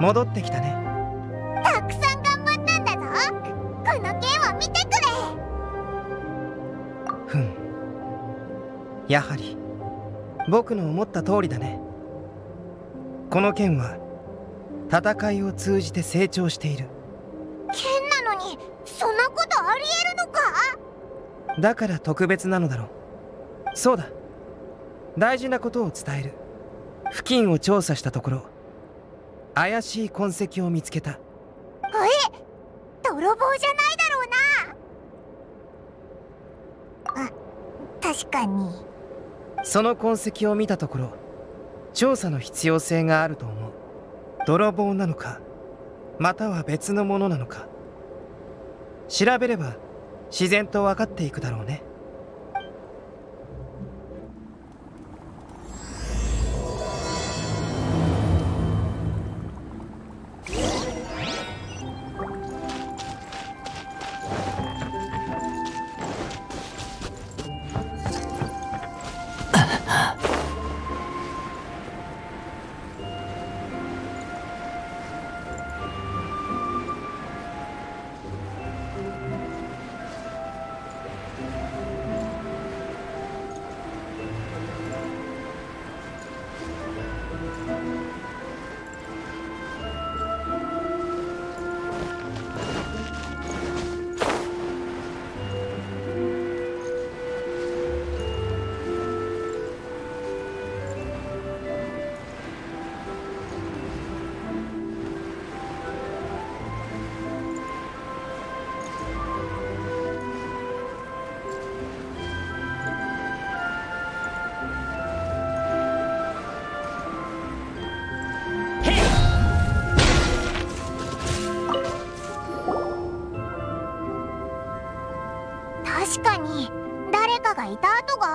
戻ってきたね。たくさん頑張ったんだぞ。この剣を見てくれ。ふん。やはり僕の思った通りだね。この剣は戦いを通じて成長している。剣なのにそんなことありえるのか？だから特別なのだろう。そうだ。大事なことを伝える。付近を調査したところ怪しい痕跡を見つけた。え？泥棒じゃないだろうな。あ確かに。その痕跡を見たところ調査の必要性があると思う。泥棒なのかまたは別のものなのか。調べれば自然と分かっていくだろうね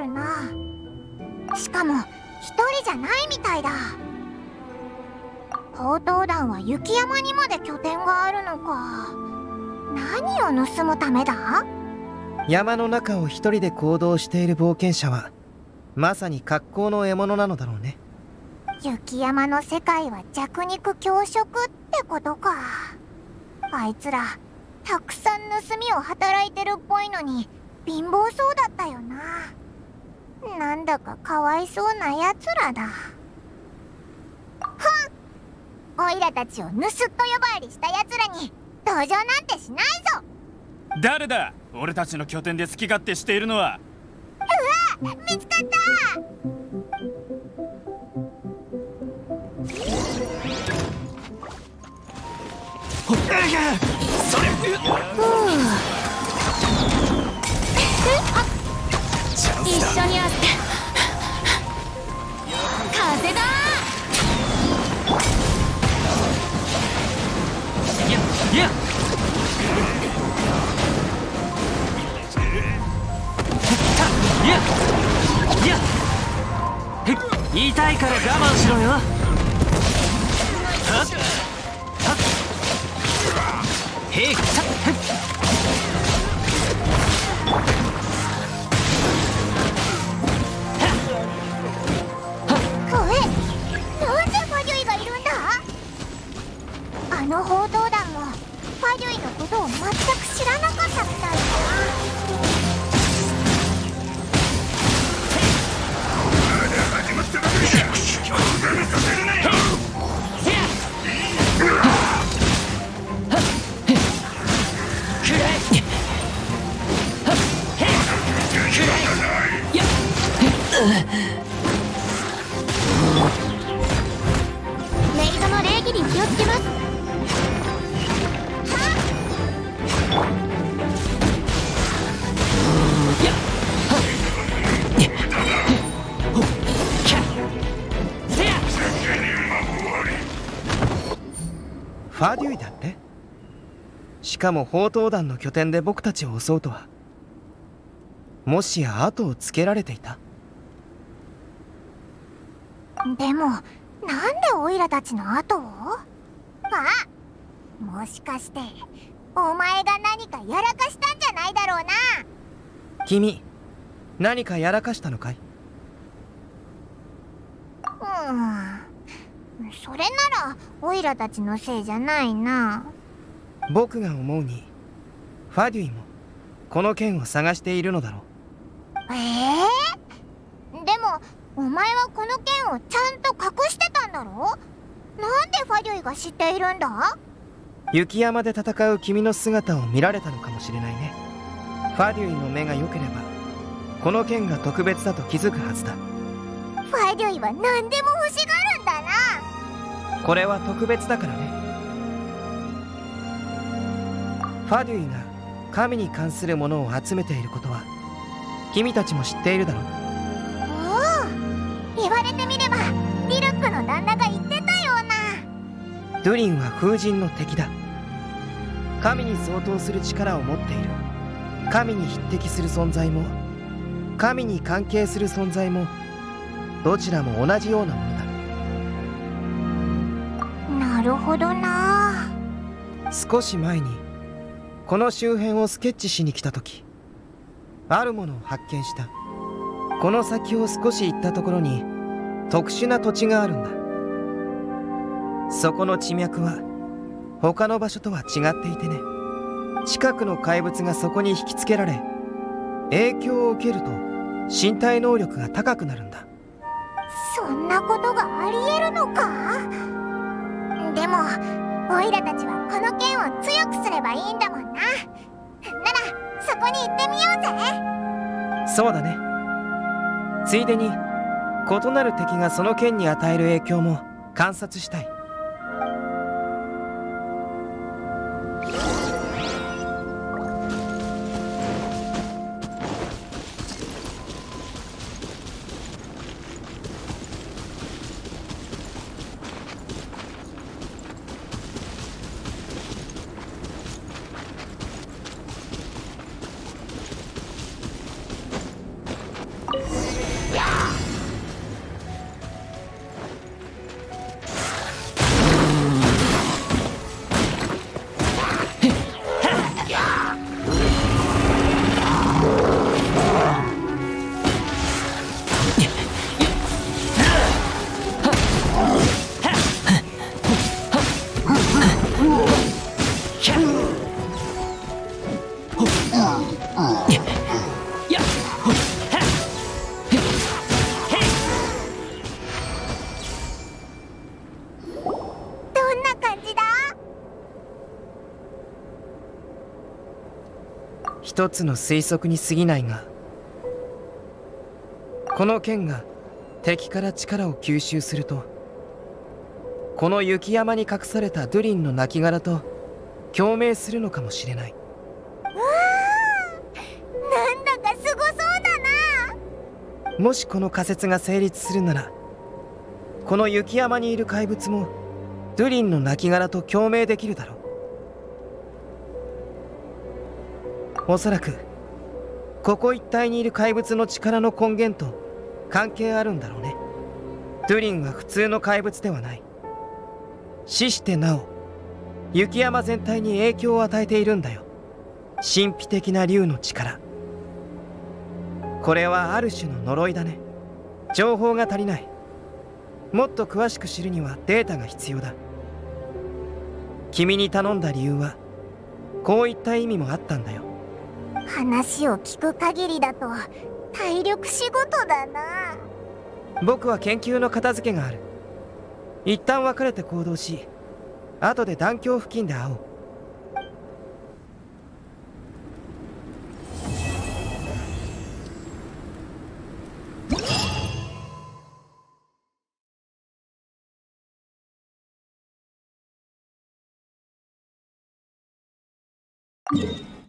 るな。しかも一人じゃないみたいだ。宝刀団は雪山にまで拠点があるのか。何を盗むためだ？山の中を一人で行動している冒険者はまさに格好の獲物なのだろうね。雪山の世界は弱肉強食ってことか。あいつらたくさん盗みを働いてるっぽいのに貧乏そうだったよななんだかかわいそうなやつらだ。ふん。オイラたちを盗っ人呼ばわりしたやつらに同情なんてしないぞ。誰だ？俺たちの拠点で好き勝手しているのは。うわ見つかった。それ一緒にあって風だファデュイだって？しかも宝刀団の拠点で僕たちを襲うとは。もしや後をつけられていた？でもなんでオイラたちの後を？あもしかしてお前が何かやらかしたんじゃないだろうな。君何かやらかしたのかい？うん。それならオイラたちのせいじゃないな。僕が思うにファデュイもこの剣を探しているのだろう。ええでもお前はこの剣をちゃんと隠してたんだろ？なんでファデュイが知っているんだ？雪山で戦う君の姿を見られたのかもしれないね。ファデュイの目が良ければこの剣が特別だと気づくはずだ。ファデュイは何でも欲しがるんだな。これは特別だからね。ファデュイが神に関するものを集めていることは君たちも知っているだろうドゥリンは風神の敵だ。神に相当する力を持っている。神に匹敵する存在も神に関係する存在もどちらも同じようなものだ。なるほどな。少し前にこの周辺をスケッチしに来た時あるものを発見した。この先を少し行ったところに特殊な土地があるんだそこの地脈は他の場所とは違っていてね。近くの怪物がそこに引きつけられ影響を受けると身体能力が高くなるんだ。そんなことがありえるのか？でもオイラたちはこの剣を強くすればいいんだもんな。ならそこに行ってみようぜ。そうだね。ついでに異なる敵がその剣に与える影響も観察したい一つの推測に過ぎないがこの剣が敵から力を吸収するとこの雪山に隠されたドゥリンの亡骸と共鳴するのかもしれない。なんだかすごそうだな。もしこの仮説が成立するならこの雪山にいる怪物もドゥリンの亡骸と共鳴できるだろうおそらくここ一帯にいる怪物の力の根源と関係あるんだろうね。ドゥリンは普通の怪物ではない。死してなお雪山全体に影響を与えているんだよ。神秘的な竜の力。これはある種の呪いだね。情報が足りない。もっと詳しく知るにはデータが必要だ。君に頼んだ理由はこういった意味もあったんだよ。話を聞く限りだと体力仕事だな僕は研究の片付けがある一旦別れて行動し後で団橋付近で会おううん。